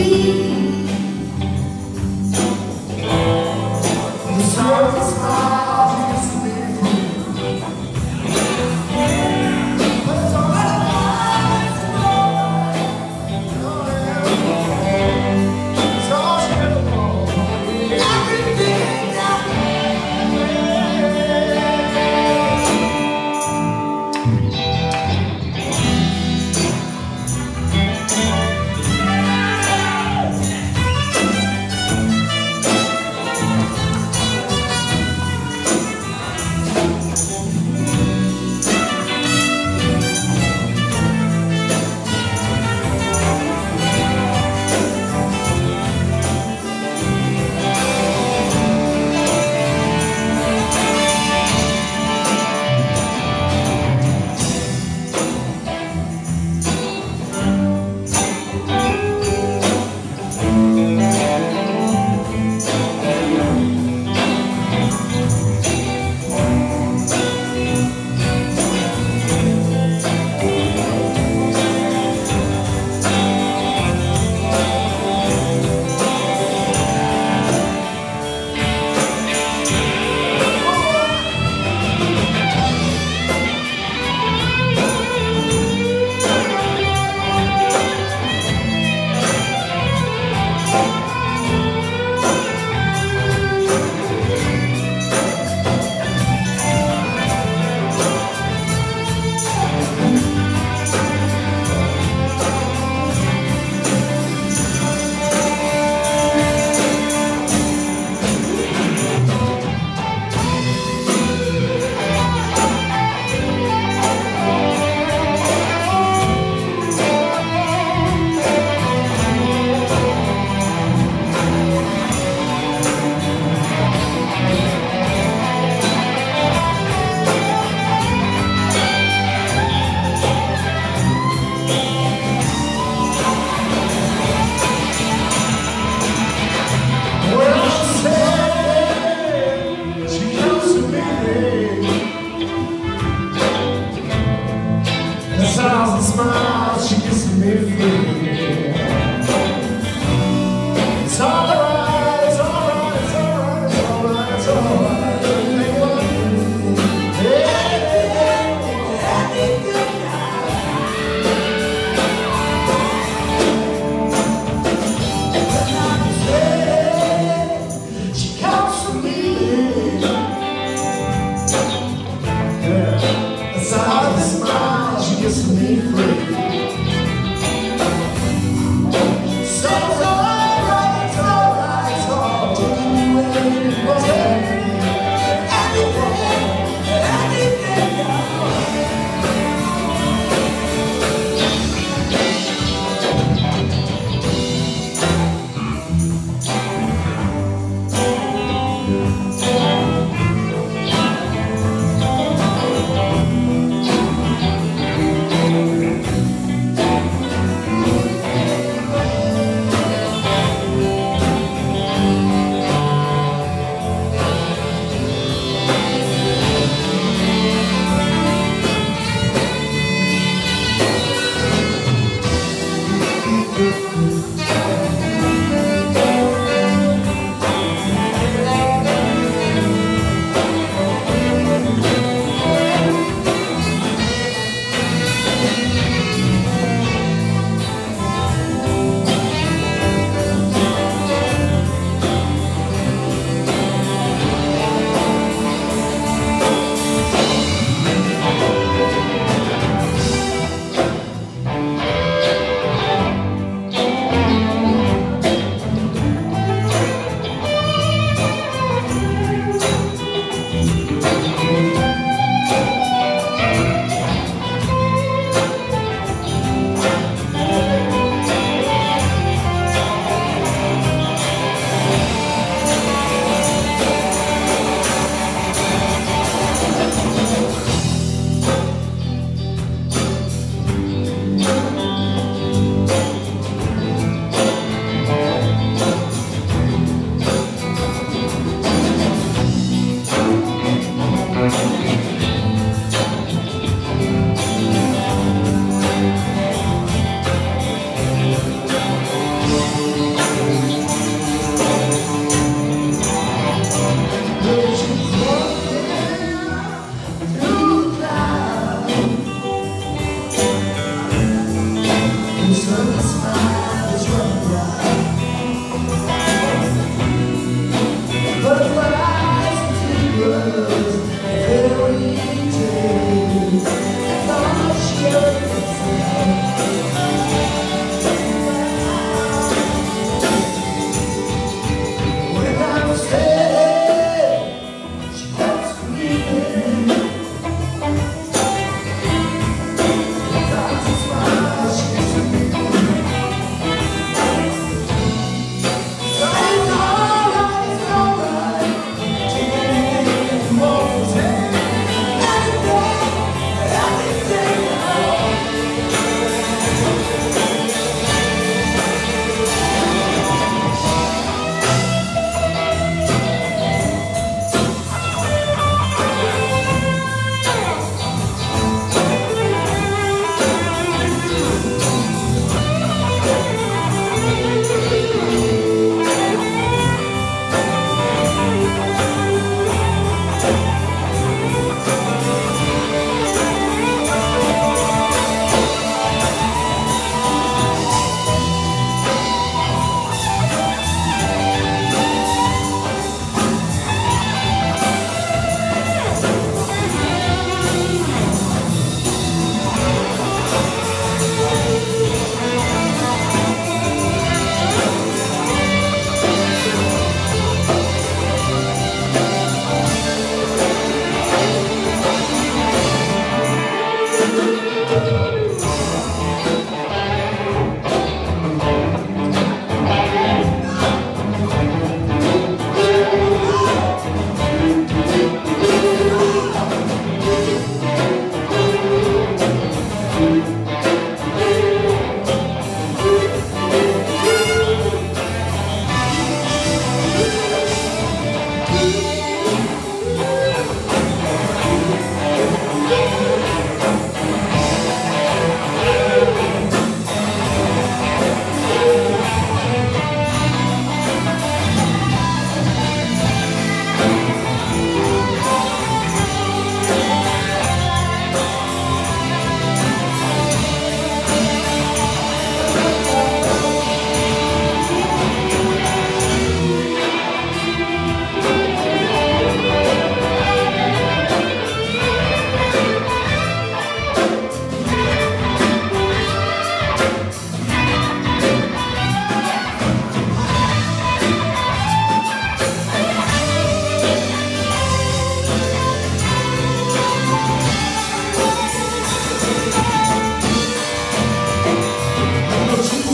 ouvir.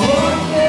forget.